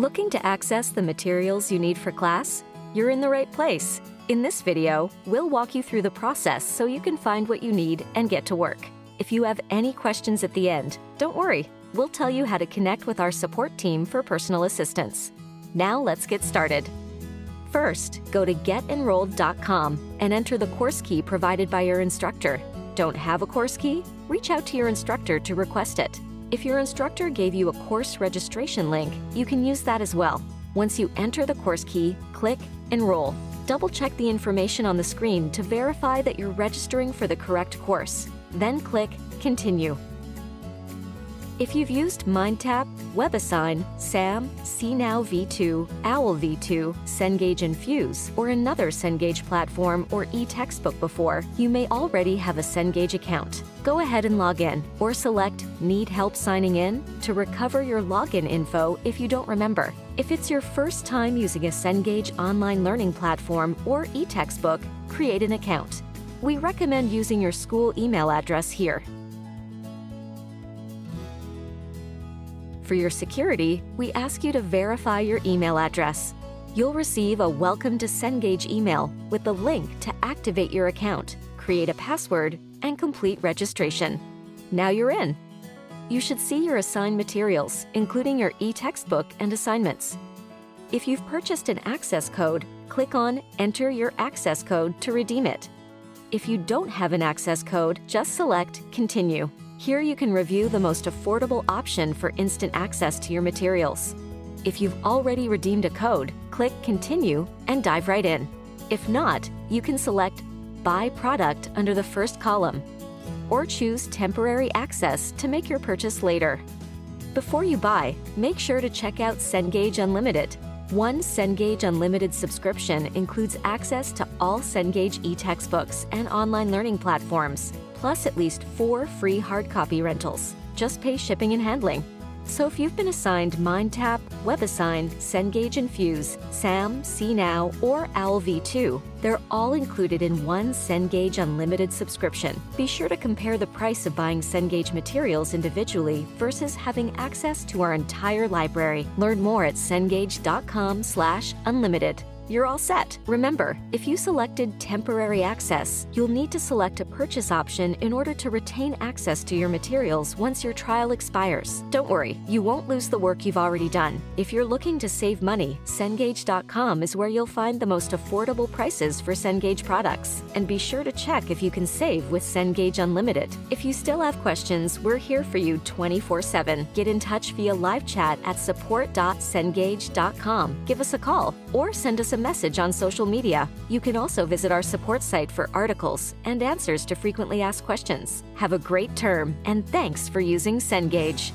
Looking to access the materials you need for class? You're in the right place. In this video, we'll walk you through the process so you can find what you need and get to work. If you have any questions at the end, don't worry, we'll tell you how to connect with our support team for personal assistance. Now let's get started. First, go to getenrolled.com and enter the course key provided by your instructor. Don't have a course key? Reach out to your instructor to request it. If your instructor gave you a course registration link, you can use that as well. Once you enter the course key, click Enroll. Double check the information on the screen to verify that you're registering for the correct course. Then click Continue. If you've used MindTap, WebAssign, SAM, CNow V2, OWL V2, Cengage Infuse, or another Cengage platform or e-textbook before, you may already have a Cengage account. Go ahead and log in, or select Need Help Signing In to recover your login info if you don't remember. If it's your first time using a Cengage online learning platform or e-textbook, create an account. We recommend using your school email address here. For your security, we ask you to verify your email address. You'll receive a Welcome to Cengage email with the link to activate your account, create a password, and complete registration. Now you're in. You should see your assigned materials, including your e-textbook and assignments. If you've purchased an access code, click on Enter your access code to redeem it. If you don't have an access code, just select Continue. Here you can review the most affordable option for instant access to your materials. If you've already redeemed a code, click Continue and dive right in. If not, you can select Buy Product under the first column, or choose Temporary Access to make your purchase later. Before you buy, make sure to check out Cengage Unlimited. One Cengage Unlimited subscription includes access to all Cengage e-textbooks and online learning platforms, plus at least four free hard copy rentals. Just pay shipping and handling. So if you've been assigned MindTap, WebAssign, Cengage Infuse, SAM, CNow, or OWL V2, they're all included in one Cengage Unlimited subscription. Be sure to compare the price of buying Cengage materials individually versus having access to our entire library. Learn more at cengage.com/unlimited you're all set. Remember, if you selected temporary access, you'll need to select a purchase option in order to retain access to your materials once your trial expires. Don't worry, you won't lose the work you've already done. If you're looking to save money, Cengage.com is where you'll find the most affordable prices for Cengage products. And be sure to check if you can save with Cengage Unlimited. If you still have questions, we're here for you 24 7. Get in touch via live chat at support.cengage.com. Give us a call or send us a message on social media. You can also visit our support site for articles and answers to frequently asked questions. Have a great term, and thanks for using Cengage.